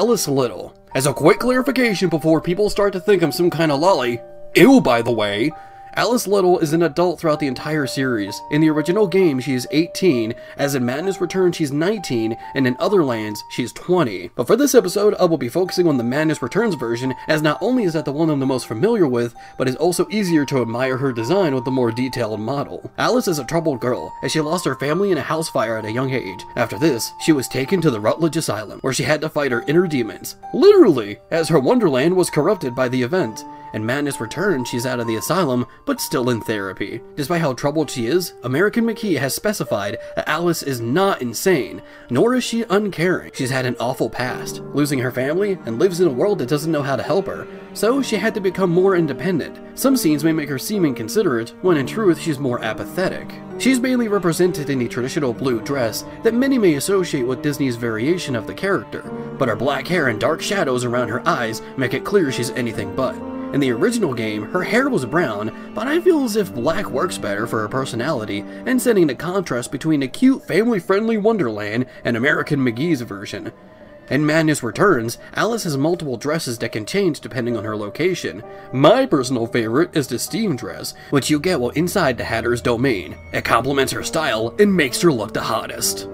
Alice Liddell. As a quick clarification before people start to think I'm some kind of lolly, ew by the way, Alice Liddell is an adult throughout the entire series. In the original game, she is 18, as in Madness Returns, she's 19, and in Otherlands, she's 20. But for this episode, I will be focusing on the Madness Returns version, as not only is that the one I'm the most familiar with, but is also easier to admire her design with the more detailed model. Alice is a troubled girl, as she lost her family in a house fire at a young age. After this, she was taken to the Rutledge Asylum, where she had to fight her inner demons. Literally, as her wonderland was corrupted by the event and Madness returns, she's out of the asylum, but still in therapy. Despite how troubled she is, American McGee has specified that Alice is not insane, nor is she uncaring. She's had an awful past, losing her family, and lives in a world that doesn't know how to help her, so she had to become more independent. Some scenes may make her seem inconsiderate, when in truth she's more apathetic. She's mainly represented in the traditional blue dress that many may associate with Disney's variation of the character, but her black hair and dark shadows around her eyes make it clear she's anything but. In the original game, her hair was brown, but I feel as if black works better for her personality and setting the contrast between a cute, family-friendly Wonderland and American McGee's version. In Madness Returns, Alice has multiple dresses that can change depending on her location. My personal favorite is the steam dress, which you get while inside the Hatter's domain. It complements her style and makes her look the hottest.